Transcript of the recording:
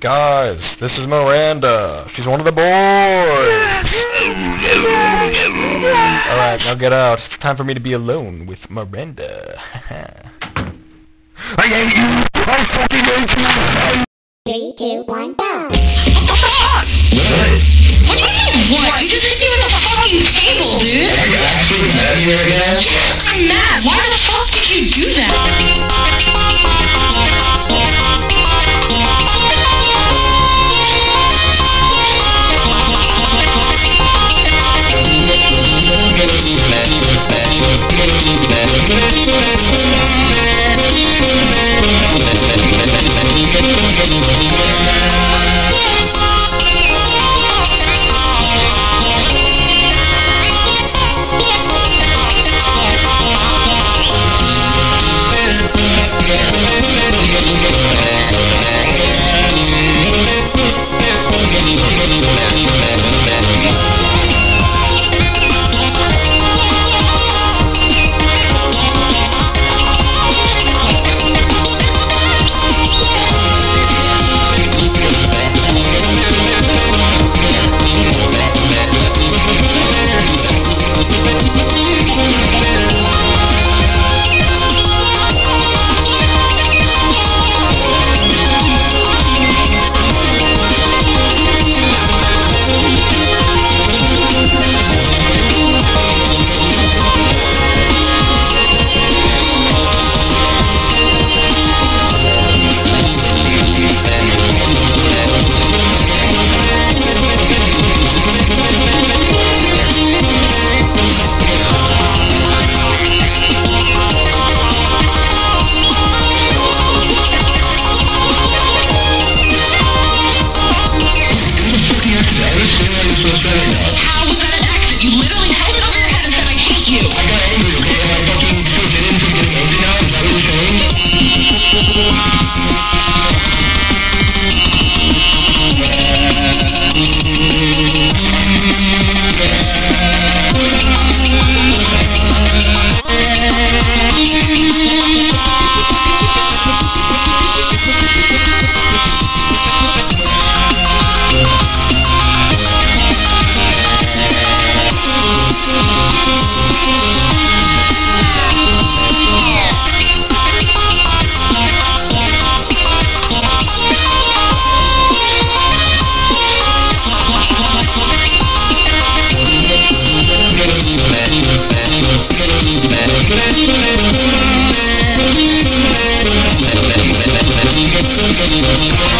Guys, this is Miranda. She's one of the boys. Alright, now get out. It's time for me to be alone with Miranda. I hate you! I fucking hate you! Three, two, one, go. What the fuck? What do you mean, what? You just hit me with a fucking table, dude. Are you actually mad at me right now? Yes, I'm mad. Why Yeah.